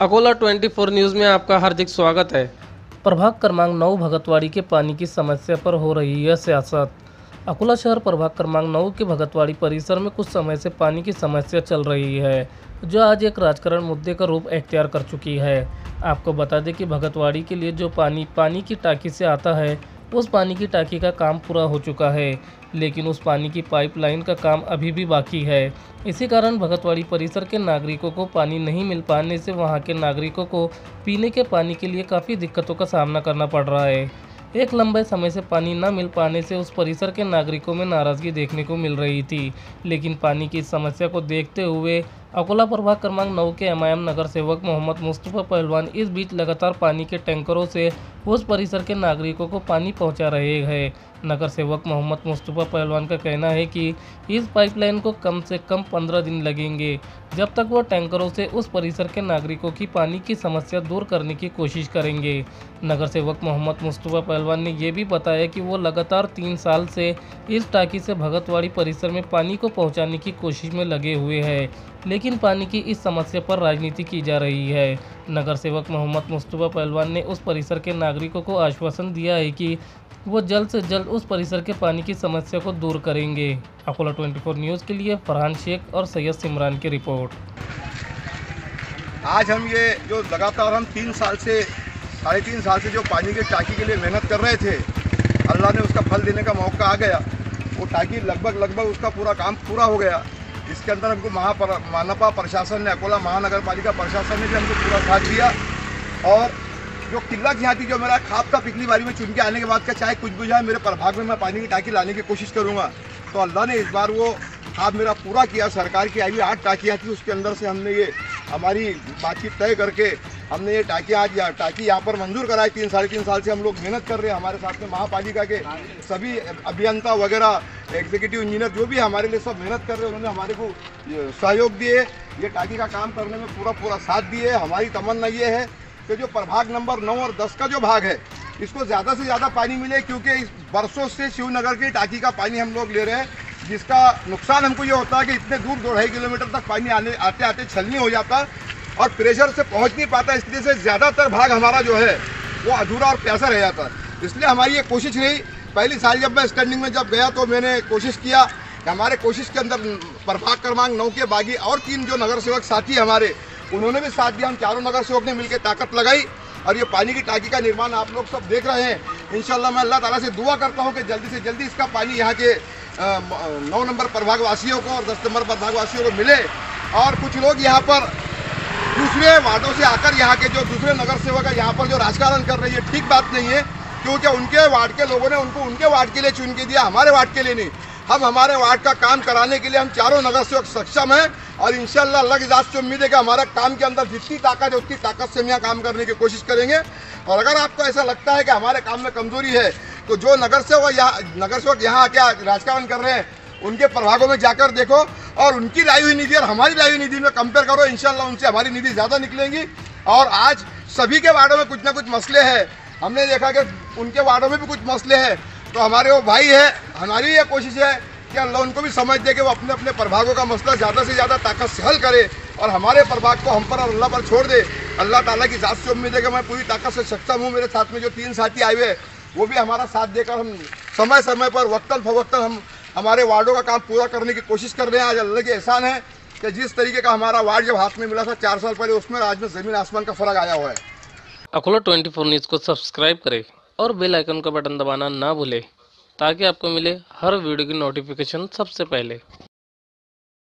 Akola 24 news में आपका हार्दिक स्वागत है। प्रभाग क्रमांक नौ भगतवाड़ी के पानी की समस्या पर हो रही है सियासत। अकोला शहर प्रभाग क्रमांक नौ के भगतवाड़ी परिसर में कुछ समय से पानी की समस्या चल रही है, जो आज एक राजकरण मुद्दे का रूप अख्तियार कर चुकी है। आपको बता दें कि भगतवाड़ी के लिए जो पानी पानी की टाकी से आता है उस पानी की टाँकी का काम पूरा हो चुका है, लेकिन उस पानी की पाइपलाइन का काम अभी भी बाकी है। इसी कारण भगतवाड़ी परिसर के नागरिकों को पानी नहीं मिल पाने से वहाँ के नागरिकों को पीने के पानी के लिए काफ़ी दिक्कतों का सामना करना पड़ रहा है। एक लंबे समय से पानी न मिल पाने से उस परिसर के नागरिकों में नाराज़गी देखने को मिल रही थी, लेकिन पानी की समस्या को देखते हुए अकोला प्रभाग क्रमांक नौ के एम नगर सेवक मोहम्मद मुस्तफ़ा पहलवान इस बीच लगातार पानी के टैंकरों से उस परिसर के नागरिकों को पानी पहुँचा रहे हैं। नगर सेवक मोहम्मद मुस्तफ़ा पहलवान का कहना है कि इस पाइपलाइन को कम से कम पंद्रह दिन लगेंगे, जब तक वो टैंकरों से उस परिसर के नागरिकों की पानी की समस्या दूर करने की कोशिश करेंगे। नगर सेवक मोहम्मद मुस्तफ़ा पहलवान ने यह भी बताया कि वो लगातार तीन साल से इस टाँकी से भगतवाड़ी परिसर में पानी को पहुँचाने की कोशिश में लगे हुए हैं, लेकिन पानी की इस समस्या पर राजनीति की जा रही है। नगर सेवक मोहम्मद मुस्तफ़ा पहलवान ने उस परिसर के नागरिकों को आश्वासन दिया है कि वो जल्द से जल्द उस परिसर के पानी की समस्या को दूर करेंगे। अकोला 24 न्यूज़ के लिए फरहान शेख और सैयद सिमरान की रिपोर्ट। आज हम ये जो लगातार हम तीन साल से, साढ़े तीन साल से जो पानी के टाँकी के लिए मेहनत कर रहे थे, अल्लाह ने उसका फल देने का मौका आ गया। वो टाँकी लगभग लगभग उसका पूरा काम पूरा हो गया। इसके अंदर हमको महापर मानपा प्रशासन ने, अकोला महानगर पालिका प्रशासन ने भी हमको पूरा साथ दिया। और जो किला की जो मेरा खाप था पिछली बारी में चुनके आने के बाद का, चाहे कुछ भी जाए, मेरे प्रभाग में मैं पानी की टाँकी लाने की कोशिश करूँगा। तो अल्लाह ने इस बार वो खाप मेरा पूरा किया, सरकार की आई हुई आठ टाँकियाँ थी, उसके अंदर से हमने ये हमारी बातचीत तय करके हमने ये टाँकी आज टाँकी यहाँ पर मंजूर कराई, तीन साढ़े तीन साल से हम लोग मेहनत कर रहे हैं हमारे साथ में महापालिका के सभी अभियंता वगैरह एग्जीक्यूटिव इंजीनियर जो भी हमारे लिए सब मेहनत कर रहे हैं, उन्होंने हमारे को सहयोग दिए ये टाकी का काम करने में पूरा पूरा साथ दिए हमारी तमन्ना ये है कि जो प्रभाग नंबर नौ और दस का जो भाग है, इसको ज़्यादा से ज़्यादा पानी मिले, क्योंकि बरसों से शिवनगर की टाकी का पानी हम लोग ले रहे हैं, जिसका नुकसान हमको ये होता है कि इतने दूर दो ढाई किलोमीटर तक पानी आने आते आते छलनी हो जाता और प्रेशर से पहुँच नहीं पाता इसलिए से ज़्यादातर भाग हमारा जो है, वो अधूरा और प्यासा रह जाता है। इसलिए हमारी ये कोशिश रही, पहली साल जब मैं स्टैंडिंग में जब गया तो मैंने कोशिश किया कि हमारे कोशिश के अंदर प्रभाग क्रमांक नौ के बागी और तीन जो नगर सेवक साथी हमारे, उन्होंने भी साथ दिया, हम चारों नगर सेवक ने मिलकर ताकत लगाई और ये पानी की टाँकी का निर्माण आप लोग सब देख रहे हैं। इनशाला मैं अल्लाह ताला से दुआ करता हूँ कि जल्दी से जल्दी इसका पानी यहाँ के नौ नंबर प्रभागवासियों को और दस नंबर प्रभागवासियों को मिले। और कुछ लोग यहाँ पर दूसरे वार्डों से आकर यहाँ के जो दूसरे नगर सेवक है, यहाँ पर जो राजकारण कर रही है ठीक बात नहीं है। क्योंकि उनके वार्ड के लोगों ने उनको उनके वार्ड के लिए चुन के दिया? हमारे वार्ड के लिए नहीं। हम हमारे वार्ड का काम कराने के लिए हम चारों नगर सेवक सक्षम हैं और इंशाल्लाह अल्लाह की जात से उम्मीद है कि हमारा काम के अंदर जितनी ताकत है, उतनी ताकत से हम यहाँ काम करने की कोशिश करेंगे। और अगर आपको ऐसा लगता है कि हमारे काम में कमज़ोरी है तो जो नगर सेवक यहाँ नगर सेवक यहाँ आके राजकारण कर रहे हैं, उनके प्रभागों में जाकर देखो। और उनकी लाई हुई निधि और हमारी लाई हुई निधि में कंपेयर करो इनशाला उनसे हमारी निधि ज़्यादा निकलेंगी। और आज सभी के वार्डों में कुछ ना कुछ मसले हैं। हमने देखा कि उनके वार्डों में भी कुछ मसले हैं। तो हमारे वो भाई है, हमारी ये कोशिश है कि अल्लाह उनको भी समझ दे कि वो अपने अपने प्रभागों का मसला ज़्यादा से ज़्यादा ताकत से हल करे और हमारे प्रभाग को हम पर और अल्लाह पर छोड़ दे। अल्लाह ताला की ज़ात से उम्मीद है कि मैं पूरी ताकत से सक्षम हूँ। मेरे साथ में जो तीन साथी आए हुए वो भी हमारा साथ देकर हम समय समय पर वक्तन फवक्तन हम हमारे वार्डों का काम पूरा करने की कोशिश कर रहे हैं। आज अल्लाह के एहसान है कि जिस तरीके का हमारा वार्ड जब हाथ में मिला था चार साल पहले, उसमें आज में ज़मीन आसमान का फ़र्क आया हुआ है। अकोला ट्वेंटी फोर न्यूज़ को सब्सक्राइब करे और बेल आइकन का बटन दबाना ना भूलें, ताकि आपको मिले हर वीडियो की नोटिफिकेशन सबसे पहले।